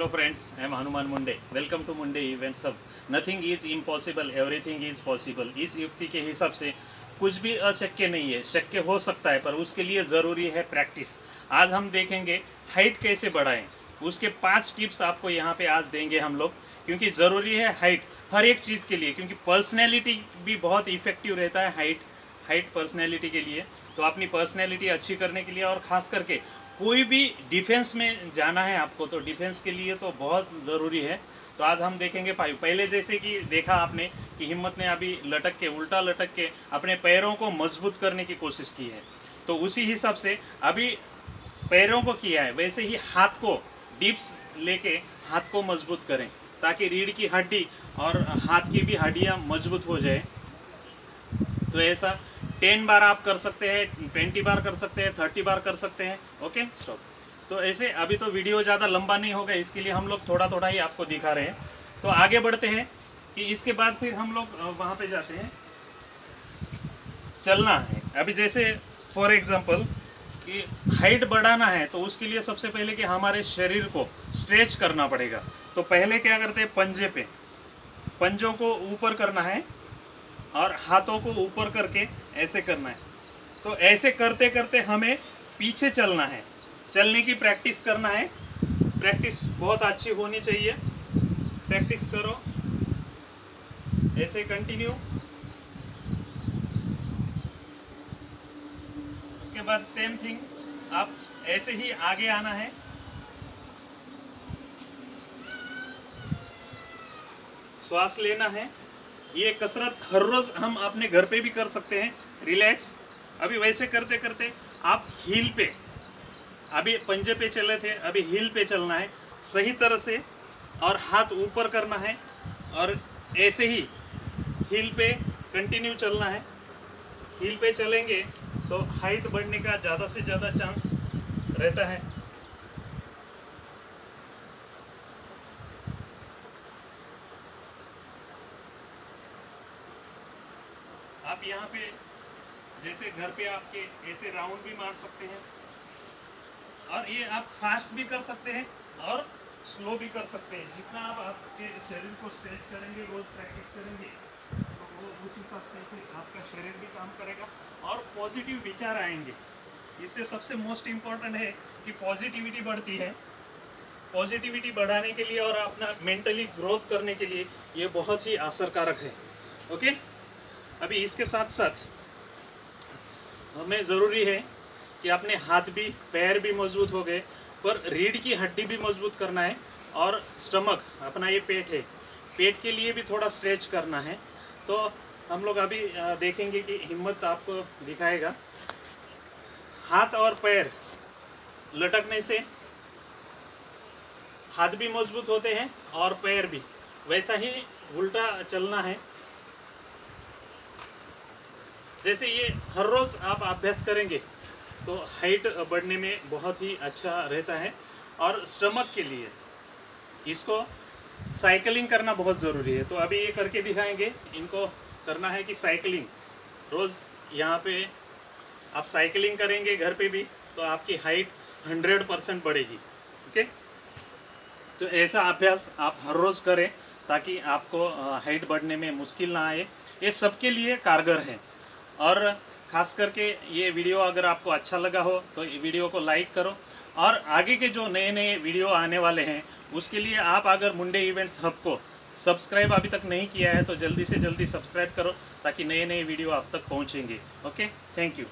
Hello friends, I am Hanuman Munde. Welcome to Munde Events. Nothing is impossible, everything is possible. इस युक्ति के हिसाब से कुछ भी अशक्य नहीं है शक्य हो सकता है पर उसके लिए ज़रूरी है प्रैक्टिस आज हम देखेंगे हाइट कैसे बढ़ाएँ उसके पाँच टिप्स आपको यहाँ पे आज देंगे हम लोग क्योंकि ज़रूरी है हाइट हर एक चीज़ के लिए क्योंकि पर्सनैलिटी भी बहुत इफ़ेक्टिव रहता है हाइट हाइट पर्सनैलिटी के लिए तो अपनी पर्सनैलिटी अच्छी करने के लिए और ख़ास करके कोई भी डिफेंस में जाना है आपको तो डिफेंस के लिए तो बहुत ज़रूरी है। तो आज हम देखेंगे फाइव पहले जैसे कि देखा आपने कि हिम्मत ने अभी लटक के, उल्टा लटक के अपने पैरों को मज़बूत करने की कोशिश की है। तो उसी हिसाब से अभी पैरों को किया है, वैसे ही हाथ को डिप्स लेके हाथ को मज़बूत करें, ताकि रीढ़ की हड्डी और हाथ की भी हड्डियाँ मज़बूत हो जाए। तो ऐसा टेन बार आप कर सकते हैं ट्वेंटी बार कर सकते हैं थर्टी बार कर सकते हैं ओके स्टॉप तो ऐसे अभी तो वीडियो ज़्यादा लंबा नहीं होगा इसके लिए हम लोग थोड़ा थोड़ा ही आपको दिखा रहे हैं। तो आगे बढ़ते हैं कि इसके बाद फिर हम लोग वहाँ पे जाते हैं। चलना है। अभी जैसे फॉर एग्जांपल कि हाइट बढ़ाना है तो उसके लिए सबसे पहले कि हमारे शरीर को स्ट्रेच करना पड़ेगा। तो पहले क्या करते हैं पंजे पे पंजों को ऊपर करना है और हाथों को ऊपर करके ऐसे करना है। तो ऐसे करते करते हमें पीछे चलना है। चलने की प्रैक्टिस करना है। प्रैक्टिस बहुत अच्छी होनी चाहिए। प्रैक्टिस करो। ऐसे कंटिन्यू उसके बाद सेम थिंग आप ऐसे ही आगे आना है। श्वास लेना है। ये कसरत हर रोज हम अपने घर पे भी कर सकते हैं। रिलैक्स अभी वैसे करते करते आप हील पे, अभी पंजे पे चले थे, अभी हील पे चलना है। सही तरह से और हाथ ऊपर करना है और ऐसे ही हील पे कंटिन्यू चलना है। हील पे चलेंगे तो हाइट बढ़ने का ज़्यादा से ज़्यादा चांस रहता है। आप यहाँ पे जैसे घर पे आपके ऐसे राउंड भी मार सकते हैं। और ये आप फास्ट भी कर सकते हैं और स्लो भी कर सकते हैं। जितना आप आपके शरीर को स्ट्रेच करेंगे, रोज प्रैक्टिस करेंगे तो वो उस हिसाब से आपका शरीर भी काम करेगा और पॉजिटिव विचार आएँगे। इससे सबसे मोस्ट इंपॉर्टेंट है कि पॉजिटिविटी बढ़ती है। पॉजिटिविटी बढ़ाने के लिए और अपना मेंटली ग्रोथ करने के लिए ये बहुत ही असरकारक है। ओके? अभी इसके साथ साथ हमें ज़रूरी है कि अपने हाथ भी, पैर भी मज़बूत हो गए पर रीढ़ की हड्डी भी मज़बूत करना है, और स्टमक, अपना ये पेट है। पेट के लिए भी थोड़ा स्ट्रेच करना है। तो हम लोग अभी देखेंगे कि हिम्मत आपको दिखाएगा। हाथ और पैर लटकने से हाथ भी मज़बूत होते हैं और पैर भी। वैसा ही उल्टा चलना है। जैसे ये हर रोज आप अभ्यास करेंगे तो हाइट बढ़ने में बहुत ही अच्छा रहता है। और स्टमक के लिए, इसको साइकिलिंग करना बहुत ज़रूरी है। तो अभी ये करके दिखाएँगे, इनको करना है कि साइकिलिंग रोज़ यहाँ पे आप साइकिलिंग करेंगे घर पे भी तो आपकी हाइट हंड्रेड परसेंट बढ़ेगी ओके तो ऐसा अभ्यास आप हर रोज़ करें, ताकि आपको हाइट बढ़ने में मुश्किल ना आए। ये सबके लिए कारगर है। और खास करके ये वीडियो अगर आपको अच्छा लगा हो तो वीडियो को लाइक करो। और आगे के जो नए नए वीडियो आने वाले हैं, उसके लिए आप अगर मुंडे इवेंट्स हब को सब्सक्राइब अभी तक नहीं किया है तो जल्दी से जल्दी सब्सक्राइब करो, ताकि नए नए वीडियो आप तक पहुँचेंगे। ओके? Thank you.